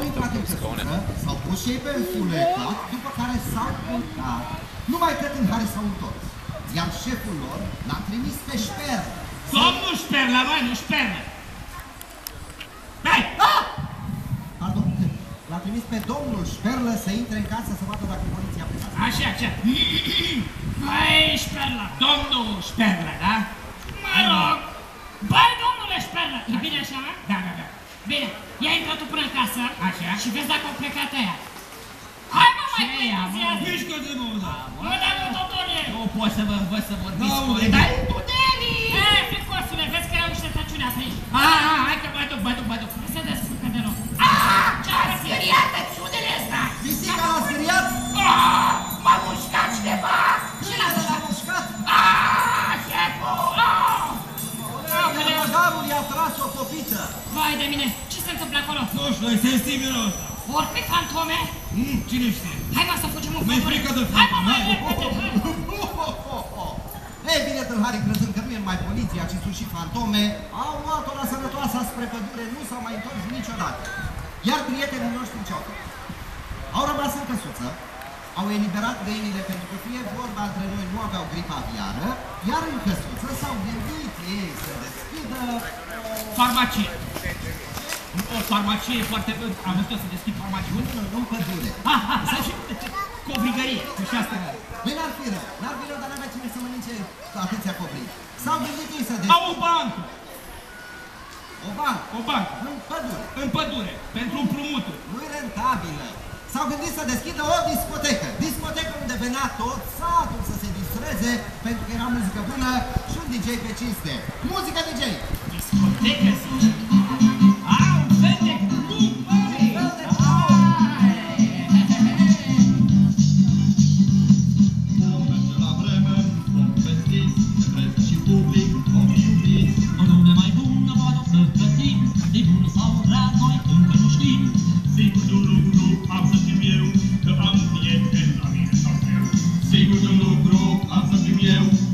Au intrat în căsuță, s-au pus și ei pe înfulecat, după care s-au culcat. Numai că tâlharii s-au întors. Iar șeful lor l-a trimis pe șper. Domnul Șperla, mai nu Șperla. Hai! Ah! Pardon, l-a trimis pe domnul Șperlă să intre în casă să vadă dacă poliția pe casă. Așa, așa. Băi, Șperla, domnul Șperla, da? Mă rog. Băi, domnule Șperla. E bine așa, mă? Da, da, da. Bine, ia intră tu până în casă. Așa. Și vezi dacă au plecat aia. Hai, mă, mai cu entuziasm. Mișcă-te, mă, da. Mă, dar nu, doctorie. Nu pot să vă învăț să vorbiți Da, corect. uite. Dar tu-te-li! Hai, fricosule, vezi că erau niște tăciuni apriși. Ah, ah, hai că mă duc, mă duc, mă duc. Se descurcă de nou. Ah, ce-a speriat tăciunile ăsta? Pisica l-a speriat? Ah, m-a mușcat cineva! Cine l-a mușcat? Ah, șeful! Ah! Aoleu, Băgarul i-a tras o copiță. vai de mine, ce se întâmplă acolo? Nu știu, e sensibilul ăsta. Ori fi fantome? Hmm, cine știe? Hai, mă, să fugim în Mi-e fantome. frică de Hai, mă, fantome, mai hai. repede, hai. Ei bine, tâlharii, crezând că nu e numai poliția, ci sunt și fantome, au luat-o la sănătoasa spre pădure, nu s-au mai întors niciodată. Iar prietenii noștri ce au făcut? Au rămas în căsuță, au eliberat găinile pentru că fie vorba între noi nu aveau gripa aviară, iar în căsuță s-au gândit ei să deschidă Farmacie. O farmacie foarte... Am văzut să deschid farmaciuni. nu, nu, în pădure. Ah, ah, sau și cobrigărie, că și asta. Bine n-ar fi rău, n-ar fi rău, dar n-avea cine să mănânce atâția coprii. S-au gândit ei să Au deschidă o bancă, o bancă o bancă, în pădure. în pădure, pentru împrumuturi. nu e rentabilă. S-au gândit să deschidă o discotecă. Discotecă unde venea tot satul să se distreze pentru că era muzică bună și un DJ pe cinste. Muzică DJ! Discotecă, zice. Seguro no grupo, a fazer